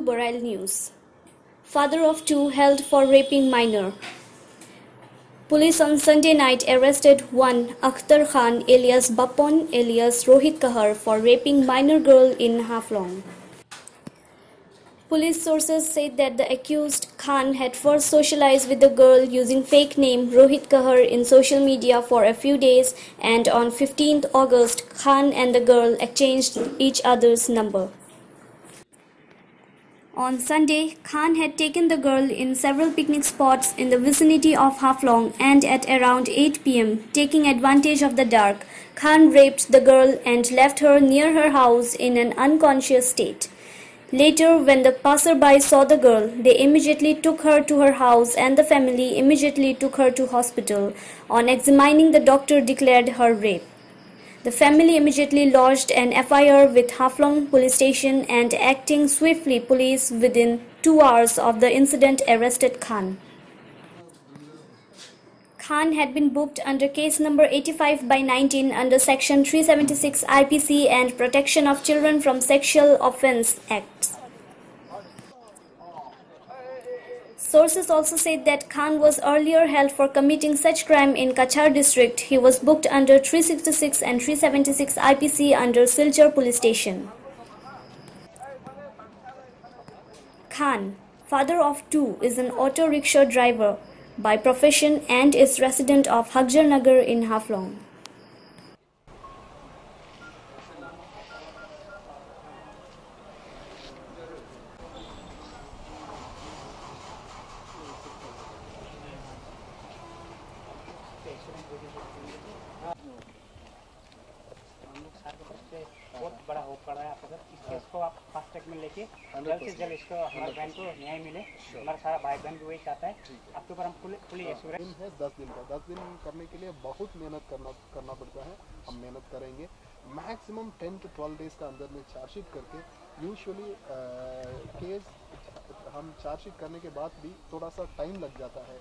Boral News. Father of two held for raping minor. Police on Sunday night arrested one Akhtar Khan alias Bapon alias Rohit Kahar for raping minor girl in Haflong. Police sources said that the accused Khan had first socialized with the girl using fake name Rohit Kahar in social media for a few days and on 15th August Khan and the girl exchanged each other's number. On Sunday, Khan had taken the girl in several picnic spots in the vicinity of Haflong and at around 8 pm, taking advantage of the dark, Khan raped the girl and left her near her house in an unconscious state. Later, when the passerby saw the girl, they immediately took her to her house and the family immediately took her to hospital. On examining, the doctor declared her rape. The family immediately lodged an FIR with Haflong police station and acting swiftly police within 2 hours of the incident arrested Khan. Khan had been booked under case number 85 by 19 under section 376 IPC and Protection of Children from Sexual Offence Act. Sources also said that Khan was earlier held for committing such crime in Kachar district. He was booked under 366 and 376 IPC under Silchar police station. Khan, father of two, is an auto rickshaw driver by profession and is resident of Hagjar Nagar in Haflong. बहुत बड़ा hope पड़ रहा है आपका sir इस case को आप fast track में लेके जल्द से जल्द इसको हमारे बहन को न्याय मिले। हमारा सारा भाई बहन भी वही चाहता है। आपके ऊपर हम फुल दिन है दस दिन का। दस दिन करने के लिए बहुत मेहनत करना करना पड़ता है। हम मेहनत करेंगे। Maximum ten to twelve days का अंदर में चार्जशीट करके यूजुअली केस हम चार्जशीट करने के बाद भी थोड़ा सा टाइम लग जाता है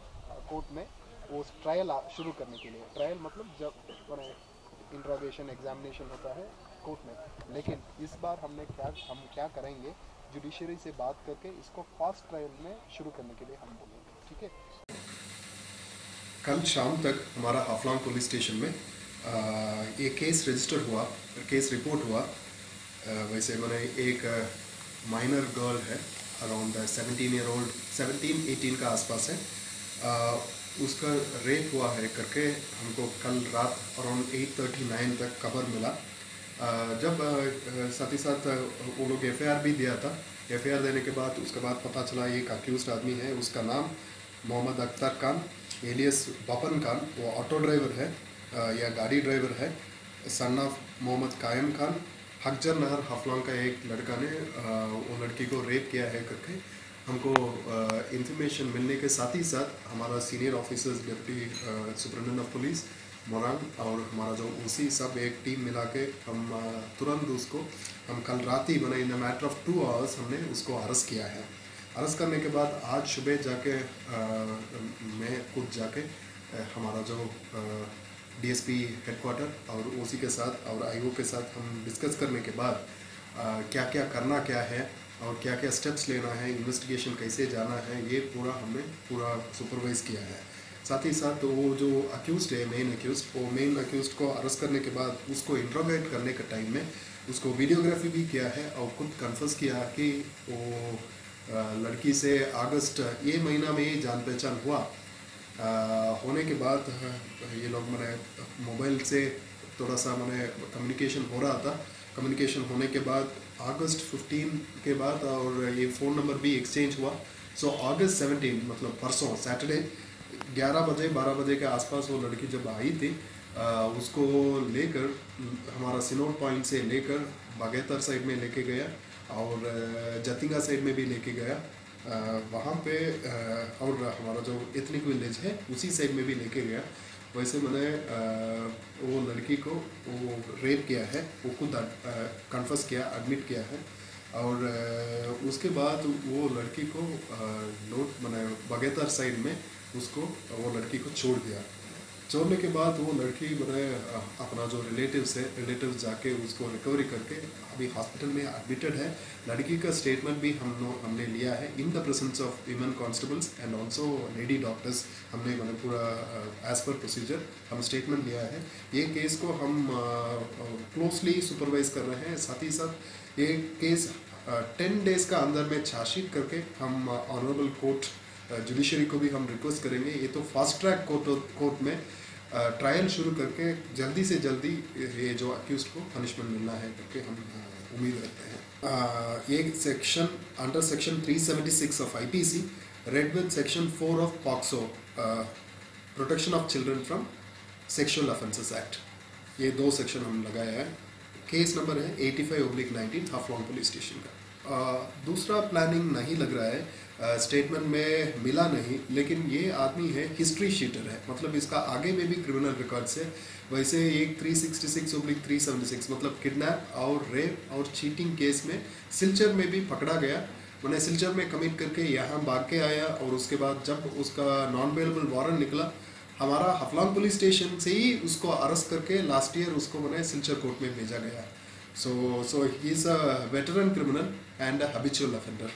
कोर्ट में वो ट्रायल शुरू करने के लिए। ट्रायल मतलब जब इंट्रोगेशन एग्जामिनेशन होता है कोर्ट में। लेकिन इस बार हमने क्या हम क्या करेंगे? जुडिशरी से बात करके इसको फास्ट ट्रायल में शुरू करने के लिए हम बोलेंगे ठीक है? कल शाम तक हमारा हाफलॉन्ग पुलिस स्टेशन में आ, ये केस रजिस्टर हुआ केस रिपोर्ट हुआ। आ, वैसे मैंने एक माइनर गर्ल है around seventeen year old seventeen eighteen का आसपास है। आ, उसका रेप हुआ है करके हमको कल रात अराउंड एट थर्टी नाइन तक खबर मिला। जब साथ ही साथ वो लोग एफ़ भी दिया था। एफ़ देने के बाद उसके बाद पता चला एक अक्यूज आदमी है, उसका नाम मोहम्मद अख्तर खान, एलियस बपन खान, वो ऑटो ड्राइवर है या गाड़ी ड्राइवर है सन ऑफ़ मोहम्मद कायम खान, हकजर नहर हफलॉन्ग का एक लड़का ने वो लड़की को रेप किया है करके। हमको इंफॉर्मेशन मिलने के साथ ही साथ हमारा senior officers deputy superintendent of police Moran और हमारा जो उसी सब एक टीम मिला के हम तुरंत उसको हम कल रात ही मैंने in matter of two hours हमने उसको अरेस्ट किया है। अरेस्ट करने के बाद आज सुबह जाके आ, मैं खुद जाके हमारा जो डीएसपी हेडक्वार्टर और ओसी के साथ और आईओ के साथ हम डिस्कस करने के बाद आ, क्या क्या करना क्या है और क्या क्या स्टेप्स लेना है इन्वेस्टिगेशन कैसे जाना है ये पूरा हमने पूरा सुपरवाइज किया है। साथ ही साथ वो जो अक्यूज़ है मेन अक्यूज़ वो मेन अक्यूज़ को अरेस्ट करने के बाद उसको इंट्रोगेट करने के टाइम में उसको वीडियोग्राफी भी किया है और खुद कन्फर्स किया कि वो लड़की से अगस्त ये महीना में ही जान पहचान हुआ। आ, होने के बाद ये लोग मैंने मोबाइल से थोड़ा सा मैंने कम्युनिकेशन हो रहा था। कम्युनिकेशन होने के बाद अगस्त 15 के बाद और ये फ़ोन नंबर भी एक्सचेंज हुआ। सो अगस्त 17 मतलब परसों सैटरडे 11 बजे 12 बजे के आसपास वो लड़की जब आई थी आ, उसको लेकर हमारा सिनोर पॉइंट से लेकर बागेतर साइड में लेके गया और जतिंगा साइड में भी लेके गया। वहाँ पे और हमारा जो एथनिक विलेज है उसी साइड में भी लेके गया। वैसे मैंने लड़की को वो रेप किया है, वो खुद कन्फर्स किया एडमिट किया है और उसके बाद वो लड़की को नोट मैंने बगेतर साइड में उसको वो लड़की को छोड़ दिया। छोड़ने के बाद वो लड़की मैंने अपना जो रिलेटिव्स है रिलेटिव जाके उसको रिकवरी करके अभी हॉस्पिटल में एडमिटेड है। लड़की का स्टेटमेंट भी हम लोग हमने लिया है in the presence of women constables and also lady doctors हमने मैंने पूरा एज पर प्रोसीजर हम स्टेटमेंट लिया है। ये केस को हम क्लोजली सुपरवाइज कर रहे हैं। साथ ही साथ ये केस टेन डेज़ का अंदर में चार्जशीट करके हम ऑनरेबल कोर्ट जुडिशरी को भी हम रिक्वेस्ट करेंगे। ये तो फास्ट ट्रैक कोर्ट कोर्ट में ट्रायल शुरू करके जल्दी से जल्दी ये जो अक्यूज को पनिशमेंट मिलना है करके हम उम्मीद रखते हैं। ये section under section 376 of IPC read with section 4 of POCSO protection of children from sexual offences act ये दो सेक्शन हम लगाया है। केस नंबर है 85 five oblique nineteen Haflong police station का। दूसरा प्लानिंग नहीं लग रहा है। स्टेटमेंट में मिला नहीं, लेकिन ये आदमी है हिस्ट्री शीटर है। मतलब इसका आगे में भी क्रिमिनल रिकॉर्ड्स है। वैसे एक 366 सिक्सटी सिक्स ओब्लिक थ्री मतलब किडनैप और रेप और चीटिंग केस में सिलचर में भी पकड़ा गया। मैंने सिलचर में कमिट करके यहाँ भाग के आया और उसके बाद जब उसका नॉन अवेलेबल वारंट निकला, हमारा हफलांग पुलिस स्टेशन से ही उसको अरेस्ट करके लास्ट ईयर उसको मैंने सिलचर कोर्ट में भेजा गया। So, so he's a veteran criminal and a habitual offender.